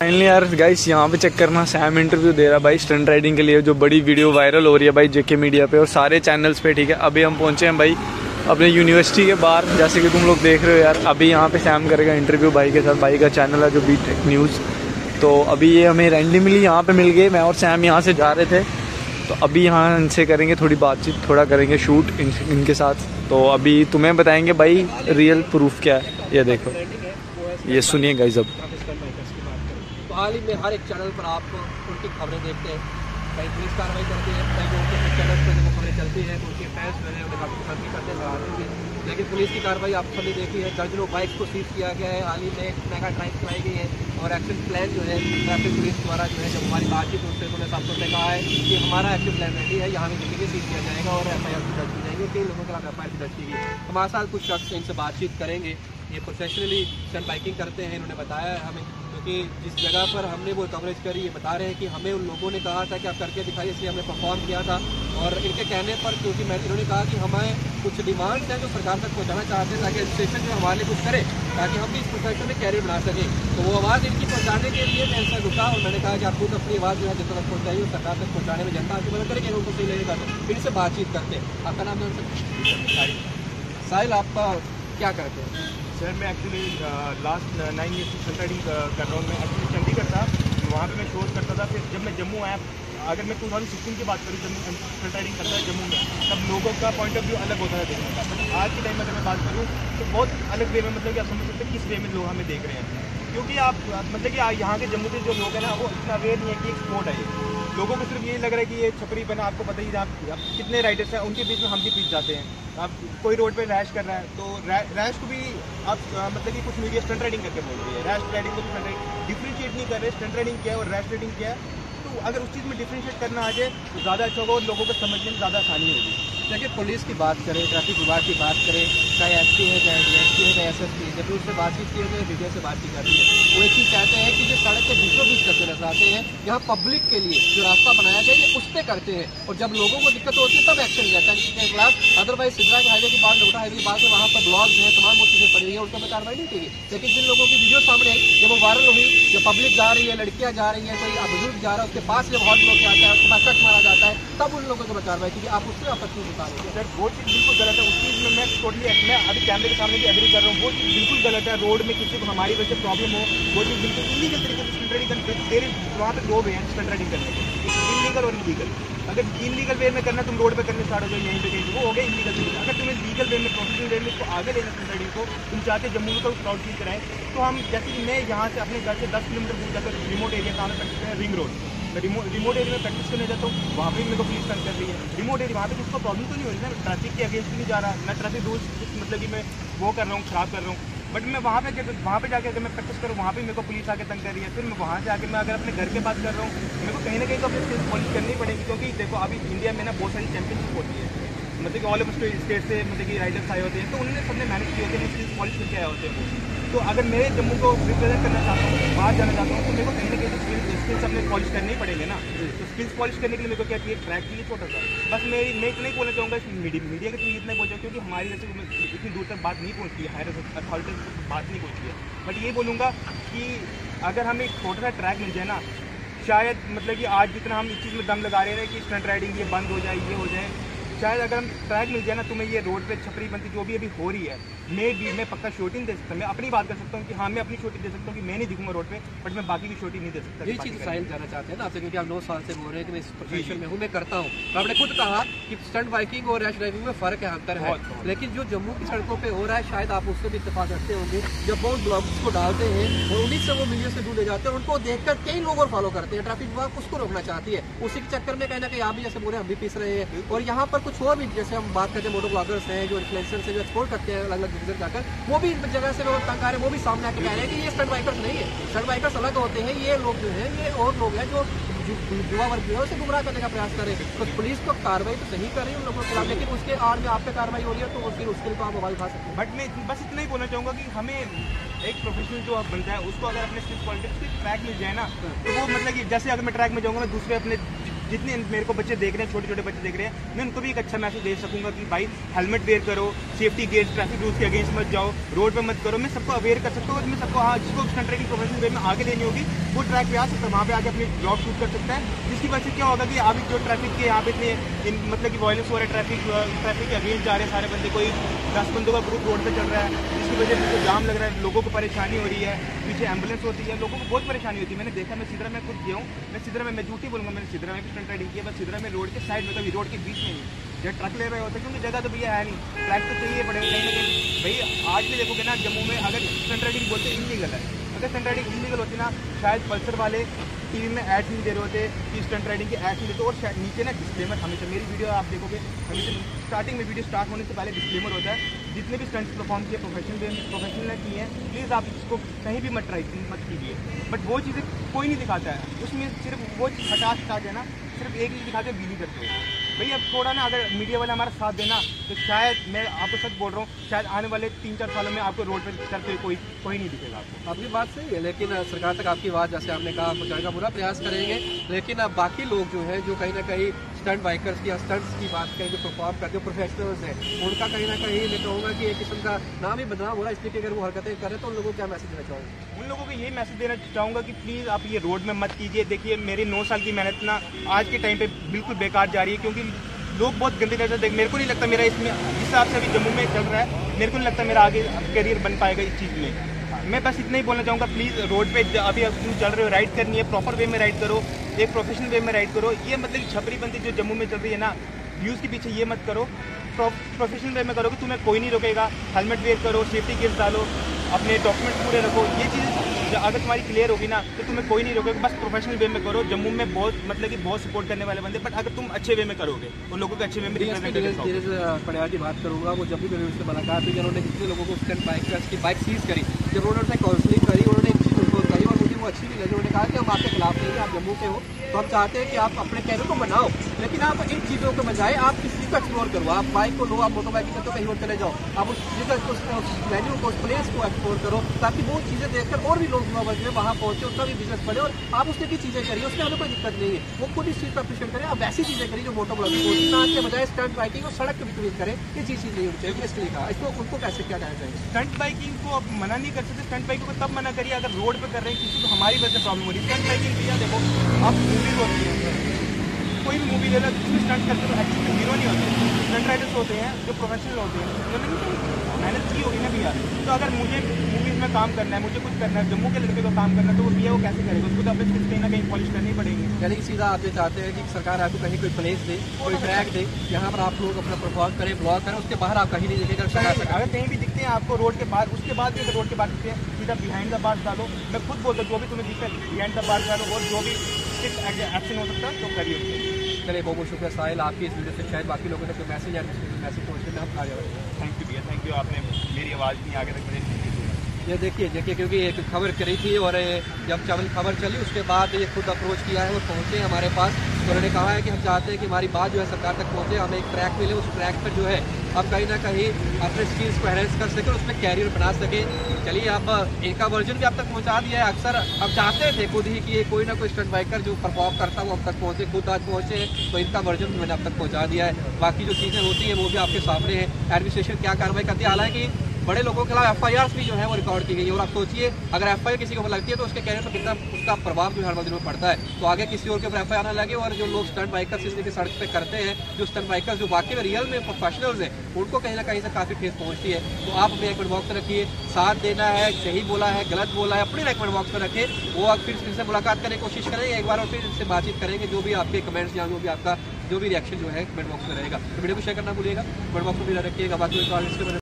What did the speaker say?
Finally यार guys यहाँ पे चेक करना सैम इंटरव्यू दे रहा भाई स्टंट राइडिंग के लिए जो बड़ी वीडियो वायरल हो रही है भाई जेके मीडिया पे और सारे चैनल्स पे ठीक है? अभी हम पहुँचे हैं भाई अपने यूनिवर्सिटी के बाहर जैसे कि तुम लोग देख रहे हो यार अभी यहाँ पे सैम करेगा इंटरव्यू भाई के साथ भाई का चैनल है जो बी टेक न्यूज़ तो अभी ये हमें रैंडमली यहाँ पे मिल गए मैं और सैम यहाँ से जा रहे थे। तो अभी यहाँ इनसे करेंगे थोड़ी बातचीत थोड़ा करेंगे शूट इन, इनके साथ। तो अभी तुम्हें बताएँगे भाई रियल प्रूफ क्या है ये देखो। ये सुनिए गाइज़ अब। हाल ही में हर एक चैनल पर आप उनकी खबरें देखते हैं। कहीं पुलिस कार्रवाई करती है कहीं उनके चैनल पर जो खबरें चलती हैं तो उनके फैंस जो है, उन्हें काफ़ी पसंद करते हैं भी लेकिन पुलिस की कार्रवाई आप सभी देखी है। दर्जनों बाइक्स को सीज किया गया है। हाल ही में एक मेगा ड्राइव कराई गई है और एक्शन प्लान जो है ट्रैफ़िक पुलिस द्वारा जो है, जब हमारी बातचीत उससे उन्होंने सबको ने कहा है कि हमारा एक्शन प्लान रेडी है। यहाँ भी जगह सीज किया जाएगा और एफ़ आई आर दर्ज की जाएगी कई लोगों के खिलाफ एफ़ आई आर दर्ज की गई हमारे साथ कुछ शख्स इनसे बातचीत करेंगे। ये प्रोफेशनली सन बाइकिंग करते हैं, इन्होंने बताया हमें। कि जिस जगह पर हमने वो कवरेज करी, ये बता रहे हैं कि हमें उन लोगों ने कहा था कि आप करके दिखाइए, इसलिए हमने परफॉर्म किया था। और इनके कहने पर क्योंकि मैं, इन्होंने कहा कि हमें कुछ डिमांड्स हैं जो सरकार तक पहुँचाना चाहते हैं, ताकि रजिस्ट्रेशन जो हमारे कुछ करे, ताकि हम भी इस प्रोफेशन में कैरियर बना सकें। तो वो आवाज़ इनकी पहुँचाने के लिए मैं ऐसा रुका और मैंने कहा कि आप खुद अपनी आवाज़ जो है जितना तक पहुँचाइए सरकार तक पहुँचाने में जनता आपकी मदद करेगी उनको सही लगेगा। तो फिर से बातचीत करते हैं। आपका नाम जान सकते साहिल, आपका क्या करते हैं? सर मैं एक्चुअली लास्ट नाइन ईयर से स्टडी कर रहा हूँ। मैं एक्चुअली चंडीगढ़ था। वहाँ पे मैं शोध करता था। फिर जब मैं जम्मू आया, अगर मैं टू थाउज़ेंड सिक्सटीन की बात करूँ जब मैं स्टंट करता है जम्मू में, तब लोगों का पॉइंट ऑफ़ व्यू अलग होता है देखने का। बट आज के टाइम में अगर मैं बात करूँ तो बहुत अलग वे में मतलब कि आप समझ सकते हैं किस वे में लोग हमें देख रहे हैं। क्योंकि आप मतलब कि यहाँ के जम्मू के जो लोग हैं ना, वो इतना अवेयर नहीं है कि स्पोर्ट है लोगों को सिर्फ़ यही लग रहा है कि ये छपरी बना, आपको पता ही आप कितने राइडर्स हैं, उनके बीच में हम भी पीछे जाते हैं। आप कोई रोड पे रैश कर रहा है तो रैश को भी आप मतलब कि कुछ मीडिया स्टंट राइडिंग करके बोल रही है। रैश राइडिंग को स्टंट राइडिंग डिफ्रेंशिएट नहीं कर रहे स्टंट राइडिंग क्या है और रैश राइडिंग क्या है। तो अगर उस चीज़ में डिफ्रेंशिएट करना आ जाए तो ज़्यादा अच्छा होगा और लोगों को समझने में ज़्यादा आसानी होगी। देखिए पुलिस की बात करें, ट्रैफ़िक विभाग की बात करें, चाहे एस पी है, चाहे डी एस है, चाहे एस एस पी है, जब उससे बातचीत की होती है, मीडिया से बातचीत करती है। वो एक चीज़ कहते हैं कि जो सड़क के बीचों बीच करते नज़र आते हैं यहाँ पब्लिक के लिए जो रास्ता बनाया गया ये उस पर करते हैं। और जब लोगों को दिक्कत होती है, तब एक्शन लेता है। जिसके खिलाफ अदरवाइज़ सिद्धरा के हाईवे की बात लोटा हाईवे की बात है वहाँ पर ब्लॉग जो है, तमाम वो चीज़ें पड़ी हुई है, उनके पर कार्रवाई नहीं की गई लेकिन जिन लोगों की वीडियो सामने आई, जब वो वायरल हुई, जब पब्लिक जा रही है, लड़कियाँ जा रही है, कोई बुज़ुर्ग जा रहा है, उसके पास जब हॉल लोग आता है, उसके पास कट मारा जाता है, तब उन लोगों को कार्रवाई की आप उससे आपत्ति हैं सर, वो चीज़ बिल्कुल गलत है। उस चीज़ में मैं टोटली मैं अभी कैमरे के सामने भी एग्री कर रहा हूँ। वो चीज़ बिल्कुल गलत है। रोड में किसी को हमारी वजह से प्रॉब्लम हो, वो चीज़ बिल्कुल इलीगल तरीके से कर तेरे वहाँ पे दो वे हैं राइडिंग करने के इलीगल और इलीगल अगर इलीगल वे में करना तुम रोड पे करने स्टार्ट हो जाए यहीं पे कहीं वो हो गया इलीगल तरीके। अगर तुम्हें लीगल वे में प्रोफेशनल वे में इसको आगे लेना राइडिंग को, तुम चाहते जम्मू का क्राउड फील कराएँ तो हम जैसे कि मैं यहाँ से अपने घर से दस किलोमीटर दूर जाकर रिमोट एरिया कहाँ पे ring road remote remote area में प्रैक्टिस करने जाता हूँ, वहाँ पर मेरे को पुलिस तंग कर रही है। रिमोट एरिया वहाँ पे किसको प्रॉब्लम तो नहीं हो रही ना ट्रैफ़िक के अगेंस्ट नहीं जा रहा, मैं ट्रैफ़िक रूल्स मतलब कि मैं वो कर रहा हूँ, खराब कर रहा हूँ। बट मैं वहाँ पे वहाँ पे जाके अगर मैं प्रैक्टिस करूँ, वहाँ पे मेरे को पुलिस आके तंग कर रही है, फिर मैं वहाँ से आके मैं अगर अपने घर के बात कर रहा हूँ, मेरे को कहीं ना कहीं तो अपनी पॉलिश करनी पड़ेगी, क्योंकि देखो अभी इंडिया में ना बहुत सारी चैंपियनशिप होती है। मतलब कि ऑल ओवर स्टेट से मतलब कि राइडर्स आए होते हैं तो उन्होंने सबने मैनेज किए होते हैं स्किल्स पॉलिश करके आए होते हैं तो अगर मैं जम्मू को रिप्रेजेंट करना चाहता हूँ बाहर जाना चाहता हूँ तो मेरे को कहीं ना कहीं स्किल्स स्किल्स अपने पॉलिश करने ही पड़ेंगे ना। तो स्किल्स पॉलिश करने के लिए मेरे को क्या चाहिए? ट्रैक चाहिए छोटा सा। बस मैं मैं इतना ही बोलना चाहूँगा मीडिया मीडिया के थ्रू इतना बोल क्योंकि हमारी जैसे इतनी दूर तक बात नहीं पहुँचती है। हायर अथॉरिटी तक बात नहीं पहुँचती है। बट ये बोलूँगा कि अगर हमें एक छोटा सा ट्रैक मिल जाए ना शायद मतलब कि आज जितना हम इस चीज़ में दम लगा रहे हैं कि स्टंट राइडिंग ये बंद हो जाए ये हो जाए शायद अगर हम ट्रैक मिल जाए ना तुम्हें ये रोड पे छपरी बनती जो भी अभी हो रही है मैं भी मैं पक्का शूटिंग दे सकता हूँ मैं अपनी बात कर सकता हूँ कि हाँ मैं अपनी शूटिंग दे सकता हूँ कि मैं नहीं दिखूँगा रोड पे बट मैं बाकी की शूटिंग नहीं दे सकता यही चीज़ साहिल जाना चाहते हैं ना आपसे क्योंकि आप नौ साल से बोल रहे हैं कि मैं इस प्रोफेशन में हूँ मैं करता हूँ। तो आपने खुद कहा कि स्टंट बाइकिंग और रैश ड्राइविंग में फ़र्क है। अंतर है लेकिन जो जम्मू की सड़कों पर हो रहा है शायद आप उससे भी इतफाक रखते होंगे जब बहुत ब्लॉग्स को डालते हैं और उन्हीं से वो मिलियन से दूर ले जाते हैं उनको देखकर कई लोग और फॉलो करते हैं। ट्रैफ़िक विभाग उसको रोकना चाहती है। उसी के चक्कर में कहीं ना कहीं आप भी जैसे बोले हम भी पीस रहे हैं। और यहाँ पर कुछ और भी जैसे हम बात करते हैं मोटो ब्लॉगर्स हैं, जो इन्फ्लुएंसर्स हैं, जो एक्सपोर्ट करते हैं अलग अलग जगह जाकर, वो भी जगह से लोग तंग आ रहे हैं, वो भी सामने आके कह रहे हैं कि ये स्टंट बाइकर्स नहीं है। स्टंट बाइकर्स अलग होते हैं, ये लोग जो है, ये और लोग हैं जो युवा वर्ग है उसे गुमराह करने का प्रयास करें तो पुलिस को कार्रवाई तो सही कर रही है उन लोगों के खिलाफ, लेकिन उसके आड़ में आप पे कार्रवाई हो रही है तो फिर उसके लिए तो आप मोबाइल खा सकते हैं। बट मैं बस इतना ही बोलना चाहूँगा कि हमें एक प्रोफेशनल जो बनता है उसको अगर अपने पॉलिटिक्स ट्रैक मिल जाए ना तो वो मतलब कि जैसे अगर मैं ट्रैक में जाऊँगा मैं दूसरे अपने जितने मेरे को बच्चे देख रहे हैं छोटे छोटे बच्चे देख रहे हैं, मैं उनको भी एक अच्छा मैसेज दे सकूँगा कि भाई हेलमेट वेयर करो सेफ्टी गेट ट्रैफ़िक रूल्स के अगेंस्ट मत जाओ रोड पर मत करो। मैं सबको अवेयर कर सकता हूँ मैं सबको हाँ जिसको स्टंट की प्रोफेशनल वे में आगे लेनी होगी, वो ट्रैक पे आ सकता है, वहाँ पे आके अपनी जॉब शूट कर सकता है। जिसकी वजह से क्या होगा कि अभी जो ट्रैफ़िक के यहाँ पे इतने मतलब कि वायलेंस हो रहा है ट्रैफ़िक ट्रैफ़िक के अगेंस्ट जा रहे हैं सारे बंदे, कोई दस बंदों का ग्रुप रोड पर चल रहा है, जिसकी वजह से जाम लग रहा है, लोगों को परेशानी हो रही है। पीछे एंबुलेंस होती है, लोगों को बहुत परेशानी होती है। मैंने देखा, मैं सिदरा में खुद गया हूँ। मैं सिदरा में, मैं झूठी बोलूँगा, मैंने सिदरा में भी स्टंट राइडिंग किया, बस सिदरा में रोड के साइड में कभी रोड के बीच में नहीं जब ट्रक ले रहे होते, क्योंकि जगह तो भैया है नहीं। ट्रैक तो चाहिए पड़ेगा कहीं ना कहीं भाई, आज भी देखोगे ना, जम्मू में अगर स्टंट राइडिंग बोलते इलीगल है। अगर स्टंट राइडिंग इलीगल होती ना, शायद पल्सर वाले टीवी में ऐड नहीं दे रहे होते कि स्टंट राइडिंग के ऐड नहीं देते, और नीचे ना डिस्क्लेमर हमेशा मेरी वीडियो आप देखोगे, हमेशा स्टार्टिंग में वीडियो स्टार्ट होने से पहले डिस्क्लेमर होता है। जितने भी स्टंट्स परफॉर्म किए प्रोफेशनल प्रोफेशनल ने किए हैं प्लीज़ आप इसको कहीं भी मत ट्राई मत कीजिए। बट वो चीज़ें कोई नहीं दिखाता है। उसमें सिर्फ़ वो चीज़ हटा के ना, सिर्फ़ एक चीज़ दिखा के बिली करते हो। भाई, अब थोड़ा ना अगर मीडिया वाले हमारा साथ देना तो शायद मैं आपको सच बोल रहा हूँ, शायद आने वाले तीन चार सालों में आपको रोड पर चलते कोई कोई नहीं दिखेगा आपको। आपकी बात सही है, लेकिन सरकार तक आपकी आवाज़, जैसे आपने कहा पहुँचाने का पूरा प्रयास करेंगे। लेकिन अब बाकी लोग जो हैं, जो कहीं ना कहीं स्टंट बाइकर्स की स्टंट्स की बात करें जो परफॉर्म करते हैं प्रोफेशनल्स हैं, उनका कहीं ना कहीं मैं कहूँगा कि एक किस्म का नाम ही बदनाम हो रहा है, इसलिए कि अगर वो हरकतें करें तो उन लोगों को क्या मैसेज देना चाहोगे? उन लोगों को यही मैसेज देना चाहूँगा कि प्लीज़ आप ये रोड में मत कीजिए। देखिए, मेरी नौ साल की मेहनत ना आज के टाइम पे बिल्कुल बेकार जा रही है, क्योंकि लोग बहुत गंदी नज़र देख, मेरे को नहीं लगता मेरा इसमें, जिस हिसाब से अभी जम्मू में चल रहा है, मेरे को नहीं लगता मेरा आगे करियर बन पाएगा इस चीज़ में। मैं बस इतना ही बोलना चाहूँगा प्लीज़ रोड पे अभी तुम चल रहे हो राइड करनी है प्रॉपर वे में राइड करो। एक प्रोफेशनल वे में राइड करो। ये मतलब छपरी बंदी जो जम्मू में चल रही है ना व्यूज़ के पीछे ये मत करो। प्रोफेशनल वे में करो कि तुम्हें कोई नहीं रोकेगा। हेलमेट वेयर करो सेफ्टी गियर्स डालो अपने डॉक्यूमेंट पूरे रखो। ये चीज़ अगर तुम्हारी क्लियर होगी ना तो तुम्हें कोई नहीं रोकेगा। बस प्रोफेशनल वे में करो। जम्मू में बहुत मतलब कि बहुत सपोर्ट करने वाले बंदे बट अगर तुम अच्छे वे में करोगे उन लोगों को अच्छे वे में पटियाला की बात करूँगा। वो जब भी मेरी उससे मुलाकात हुई उन्होंने जितने लोगों को स्टंट बाइकर्स की बाइक सीज करी जब उन्होंने काउंसलिंग करी उन्होंने वो अच्छी भी लगी उन्होंने कहा कि हम आपके खिलाफ नहीं हैं, आप जम्मू के हो। तो हम चाहते हैं कि आप अपने कैरियर को बनाओ, लेकिन आप इन चीज़ों के बजाय आप किस चीज़ को एक्सप्लोर करो। आप बाइक को लो, आप मोटर बाइक करते कहीं और चले जाओ। आप उस चीज़ का उस वेन्यू को, उस प्लेस को एक्सप्लोर करो, ताकि वो चीज़ें देखकर और भी लोग युवा वर्ग वहाँ पहुँचे उनका भी बिज़नेस बढ़े और आप उससे की चीज़ें करिए, उसमें हमें कोई दिक्कत नहीं है। वो खुद इस चीज़ को अप्रिशिएट करें, आप वैसी चीज़ें करिए जो मोटर ब्लॉगिंग होती ना के बजाय स्टंट बाइकिंग और सड़क के बीच करें, ये चीज़ नहीं होनी चाहिए, इसके लिए कहा। इसको उनको कैसे क्या कहना चाहिए? स्टंट बाइकिंग को आप मना नहीं कर सकते स्टंट बाइकिंग को तब मना करिए अगर रोड पर कर रहे हैं किसी को हमारी वजह से प्रॉब्लम हो रही है। स्टंट बाइकिंग भैया देखो, अब मूवीज़ होती है। कोई भी मूवी ले लो जिसमें स्टंट करते तो एक्चुअली हीरो नहीं होते। स्टंट राइटर्स होते हैं, जो प्रोफेशनल होते हैं उन्होंने की होगी ना भैया। तो अगर मुझे मूवीज़ में काम करना है मुझे कुछ करना है जम्मू के लड़के को काम करना है तो वो भैया वो कैसे करेगा? उसको तो अपने स्किल्स कहीं ना कहीं पॉलिश करनी पड़ेंगे। यानी सीधा आप ये चाहते हैं कि सरकार आपको कहीं कोई प्लेस दे कोई ट्रैक दे जहाँ पर आप लोग अपना परफॉर्म करें ब्लॉग करें उसके बाहर आप कहीं नहीं दिखेगा अगर कहीं भी दिखते हैं आपको रोड के बाहर उसके बाद भी रोड के बाद दिखते हैं सीधा बिहाइंड द बार्स डालो। मैं खुद बोलता हूँ जो भी तुम्हें दिखता है बिहाइंड द बार्स डालो और जो भी एक्शन हो सकता है तो करिए उसको। चलिए, बहुत बहुत शुक्रिया साहिल, आपकी इस वीडियो से शायद बाकी लोगों ने कोई मैसेज आया मैसेज पहुँचने में हम आ जाए थैंक यू भैया। थैंक यू आपने मेरी आवाज़ नहीं आगे तक मेरे ये देखिए देखिए, क्योंकि एक खबर करी थी और जब चावल खबर चली, उसके बाद ये खुद अप्रोच किया है और पहुँचे हमारे पास। तो उन्होंने कहा है कि हम चाहते हैं कि हमारी बात जो है सरकार तक पहुँचे, हमें एक ट्रैक मिले, उस ट्रैक पर जो है हम कहीं ना कहीं अपने स्किल्स को एनहेंस कर सकें उसमें कैरियर बना सकें। चलिए, अब इनका वर्जन भी अब तक पहुँचा दिया है। अक्सर हम चाहते थे खुद ही कि ये कोई ना कोई स्टंट बाइकर जो परफॉर्म करता वो अब तक पहुँचे, खुद आज पहुँचे हैं तो इनका वर्जन मैंने अब तक पहुँचा दिया है। बाकी जो चीज़ें होती हैं, वो भी आपके सामने है। एडमिनिस्ट्रेशन क्या कार्रवाई करती है? हालाँकि बड़े लोगों के खिलाफ एफआईआर भी जो है वो रिकॉर्ड की गई है। और आप सोचिए, अगर एफआईआर किसी को लगती है तो उसके कैरियर पर कितना उसका प्रभाव जो हर में पड़ता है। तो आगे किसी और के ऊपर एफ़ ना लगे और जो लोग स्टंट बाइकर्स इसलिए सड़क पर करते हैं, जो स्टंट बाइकर्स जो वाकई में रियल में प्रोफेशनल्स हैं, उनको कहीं ना कहीं से काफ़ी ठेस पहुँचती है। तो आप अपने रेकमेंड बॉक्स में रखिए, साथ देना है, सही बोला है, गलत बोला है, अपने रेकमेंड बॉक्स में रखें। वो आप फिर इनसे मुलाकात करने की कोशिश करेंगे एक बार और फिर इनसे बातचीत करेंगे, जो भी आपके कमेंट्स या जो भी आपका, जो भी रिएक्शन जो है कमेंट बॉक्स में रहेगा। तो वीडियो को शेयर करना भूलिएगा कमेंट बॉक्स में भी रखिएगा। बाकी